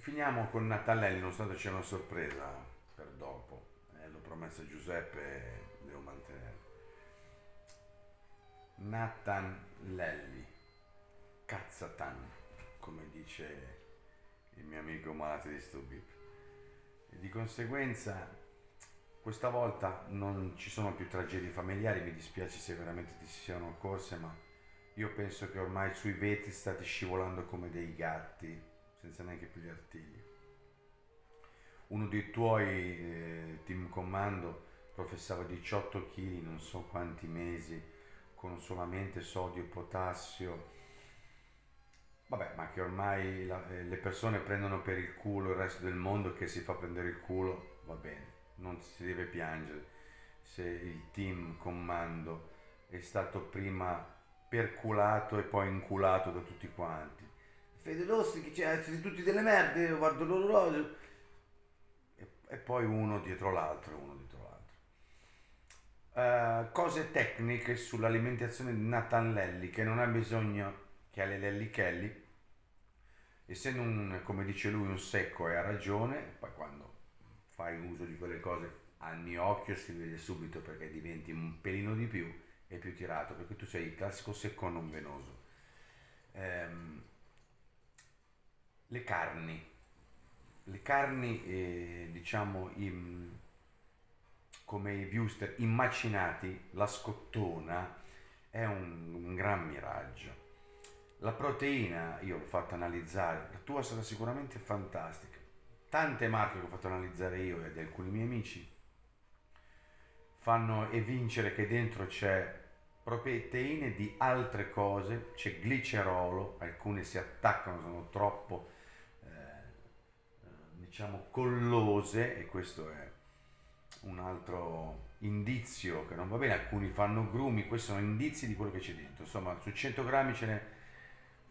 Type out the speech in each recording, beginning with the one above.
Finiamo con Natalelli, nonostante c'è una sorpresa per dopo. Eh, l'ho promesso a Giuseppe devo mantenere. Nathan Lelli, Cazzatan, come dice il mio amico malato di Stubip. E di conseguenza questa volta non ci sono più tragedie familiari, mi dispiace se veramente ti siano occorse, ma io penso che ormai sui vetri state scivolando come dei gatti, senza neanche più gli artigli. Uno dei tuoi eh, team comando professava 18 kg, non so quanti mesi, con solamente sodio e potassio. Vabbè, ma che ormai la, eh, le persone prendono per il culo il resto del mondo che si fa prendere il culo, va bene, non si deve piangere se il team comando è stato prima perculato e poi inculato da tutti quanti. Fede Rossi che c'è, siete tutti delle merde, io guardo l'orologio. E, e, poi uno dietro l'altro, uno dietro l'altro. Uh, cose tecniche sull'alimentazione di Nathan Lelli che non ha bisogno che alle Lelli Kelly, essendo un, come dice lui, un secco e ha ragione, poi quando fai uso di quelle cose al mio occhio si vede subito perché diventi un pelino di più è più tirato, perché tu sei il classico secco non venoso. Ehm, le carni, le carni eh, diciamo in, come i viewster immacinati, la scottona è un, un gran miraggio. La proteina, io l'ho fatta analizzare, la tua sarà sicuramente fantastica. Tante marche che ho fatto analizzare io e di alcuni miei amici fanno evincere che dentro c'è proteine di altre cose, c'è glicerolo, alcune si attaccano, sono troppo diciamo collose e questo è un altro indizio che non va bene, alcuni fanno grumi, questi sono indizi di quello che c'è dentro, insomma su 100 grammi ce n'è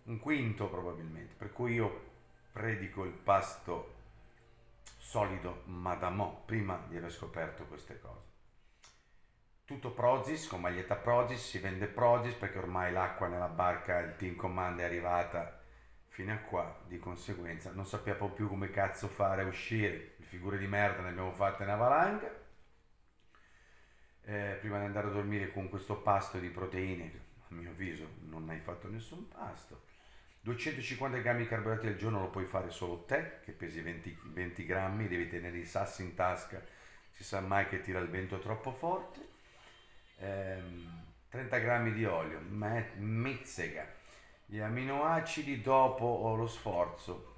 un quinto probabilmente, per cui io predico il pasto solido ma da mo, prima di aver scoperto queste cose. Tutto Prozis, con maglietta Prozis, si vende Prozis perché ormai l'acqua nella barca, il team command è arrivata fino a qua, di conseguenza non sappiamo più come cazzo fare a uscire, le figure di merda ne abbiamo fatte in valanga, eh, prima di andare a dormire con questo pasto di proteine, a mio avviso non hai fatto nessun pasto, 250 grammi di carboidrati al giorno lo puoi fare solo te, che pesi 20, 20 grammi, devi tenere i sassi in tasca, si sa mai che tira il vento troppo forte, ehm, 30 grammi di olio, mezzega, gli aminoacidi dopo lo sforzo.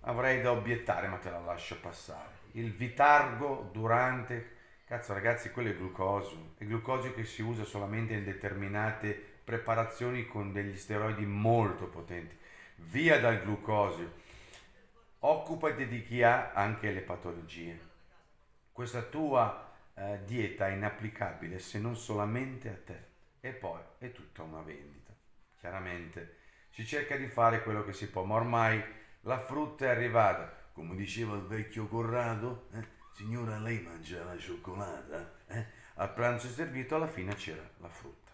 Avrei da obiettare, ma te la lascio passare. Il vitargo durante... Cazzo ragazzi, quello è glucosio. È glucosio che si usa solamente in determinate preparazioni con degli steroidi molto potenti. Via dal glucosio. Occupati di chi ha anche le patologie. Questa tua eh, dieta inapplicabile se non solamente a te e poi è tutta una vendita. Chiaramente si cerca di fare quello che si può, ma ormai la frutta è arrivata. Come diceva il vecchio Corrado, eh, signora lei mangia la cioccolata, eh? al pranzo servito alla fine c'era la frutta.